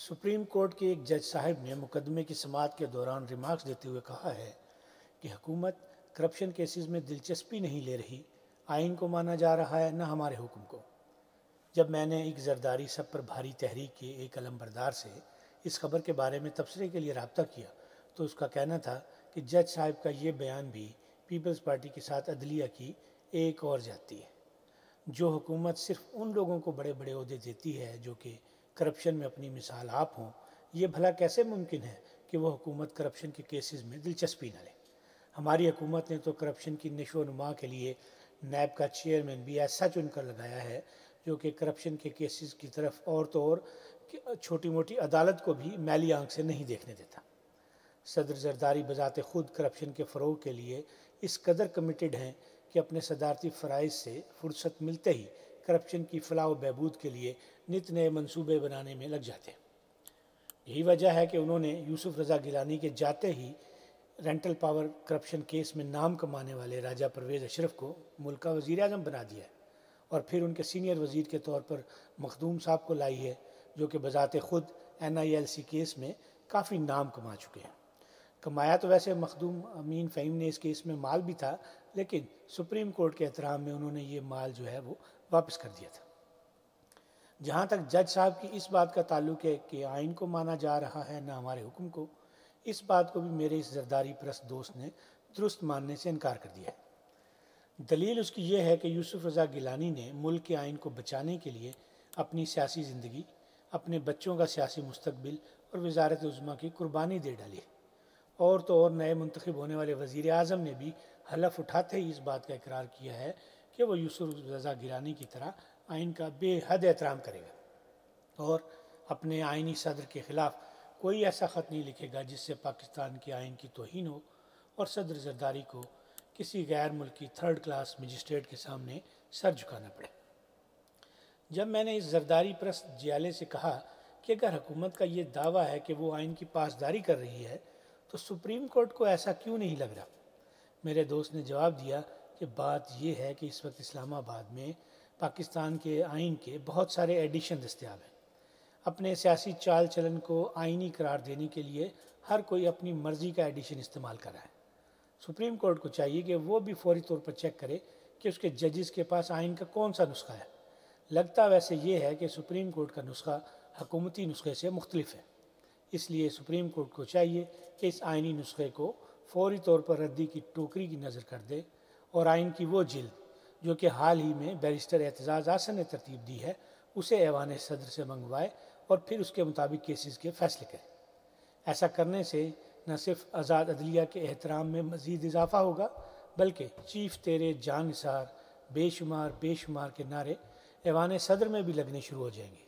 Supreme court کے ایک جج صاحب نے مقدمے کی سماعت کے دوران ریمارکس دیتے ہوئے کہا ہے کہ حکومت کرپشن کیسز میں دلچسپی نہیں لے رہی، آئین کو مانا جا رہا ہے، نہ ہمارے حکم کو۔ جب میں نے ایک زرداری سب پر بھاری تحریک کے ایک علم بردار سے اس خبر کے بارے میں تبصرے کے لیے رابطہ کیا تو اس کا کہنا تھا کہ جج صاحب کا یہ بیان بھی پیپلز پارٹی کے ساتھ عدلیہ کی ایک اور جاتی ہے۔ جو حکومت صرف ان لوگوں کو بڑے بڑے عہدے دیتی ہے جو کہ کرپشن میں اپنی مثال آپ ہوں، یہ بھلا کیسے ممکن ہے کہ وہ حکومت کرپشن کے کیسز میں دلچسپی نہ لے؟ ہماری حکومت نے تو کرپشن کی نشو و نما کے لیے نیب کا چیئرمین بھی ایسا چن کر لگایا ہے جو کہ کرپشن کے کیسز کی طرف اور تو اور چھوٹی موٹی عدالت کو بھی میلی آنکھ سے نہیں دیکھنے دیتا۔ صدر زرداری بذات خود کرپشن کے فروغ کے لیے اس قدر کمیٹڈ ہیں کہ اپنے صدارتی فرائض سے فرصت ملتے ہی کرپشن کی فلاح و بہبود کے لیے نت نئے منصوبے بنانے میں لگ جاتے ہیں۔ یہی وجہ ہے کہ انہوں نے یوسف رضا گیلانی کے جاتے ہی رینٹل پاور کرپشن کیس میں نام کمانے والے راجہ پرویز اشرف کو ملک کا وزیر اعظم بنا دیا ہے اور پھر ان کے سینئر وزیر کے طور پر مخدوم صاحب کو لائی ہے، جو کہ بذات خود N I L C case میں کافی نام کما چکے ہیں۔ کمایا تو ویسے مخدوم امین فہیم نے اس کیس میں مال بھی تھا، لیکن سپریم کورٹ کے احترام میں انہوں نے یہ مال جو ہے وہ واپس کر دیا تھا۔ جہاں تک جج صاحب کی اس بات کا تعلق ہے کہ آئین کو مانا جا رہا ہے نہ ہمارے حکم کو، اس بات کو بھی میرے اس زرداری پرست دوست نے درست ماننے سے انکار کر دیا ہے۔ دلیل اس کی یہ ہے کہ یوسف رضا گیلانی نے ملک کے آئین کو بچانے کے لیے اپنی سیاسی زندگی، اپنے بچوں کا سیاسی مستقبل اور وزارت عظمہ کی قربانی دے ڈالی۔ اور تو اور نئے منتخب ہونے والے وزیر اعظم نے بھی حلف اٹھاتے ہی اس بات کا اقرار کیا ہے کہ وہ یوسف رضا گیلانی کی طرح آئین کا بے حد احترام کرے گا اور اپنے آئینی صدر کے خلاف کوئی ایسا خط نہیں لکھے گا جس سے پاکستان کے آئین کی توہین ہو اور صدر زرداری کو کسی غیر ملکی تھرڈ کلاس مجسٹریٹ کے سامنے سر جھکانا پڑے۔ جب میں نے اس زرداری پرست جیالے سے کہا کہ اگر حکومت کا یہ دعویٰ ہے کہ وہ آئین کی پاسداری کر رہی ہے تو سپریم کورٹ کو ایسا کیوں نہیں لگ رہا؟ میرے دوست نے جواب دیا کہ بات یہ ہے کہ اس وقت اسلام آباد میں پاکستان کے آئین کے بہت سارے ایڈیشن دستیاب ہیں۔ اپنے سیاسی چال چلن کو آئینی قرار دینے کے لیے ہر کوئی اپنی مرضی کا ایڈیشن استعمال کر رہا ہے۔ سپریم کورٹ کو چاہیے کہ وہ بھی فوری طور پر چیک کرے کہ اس کے ججز کے پاس آئین کا کون سا نسخہ ہے۔ لگتا ویسے یہ ہے کہ سپریم کورٹ کا نسخہ حکومتی نسخے سے مختلف ہے۔ اس لیے سپریم کورٹ کو چاہیے کہ اس آئینی نسخے کو فوری طور پر ردی کی ٹوکری کی نظر کر دے۔ اور آئین کی وہ جلد جو کہ حال ہی میں بیرسٹر اعتزاز آسن نے ترتیب دی ہے، اسے ایوان صدر سے منگوائے اور پھر اس کے مطابق کیسز کے فیصلے کرے۔ ایسا کرنے سے نہ صرف آزاد عدلیہ کے احترام میں مزید اضافہ ہوگا، بلکہ چیف تیرے جان نثار بے شمار بے شمار کے نعرے ایوان صدر میں بھی لگنے شروع ہو جائیں گے۔